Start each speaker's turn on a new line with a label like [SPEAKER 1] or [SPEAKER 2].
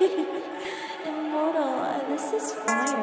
[SPEAKER 1] Immortal, uh, this is fire.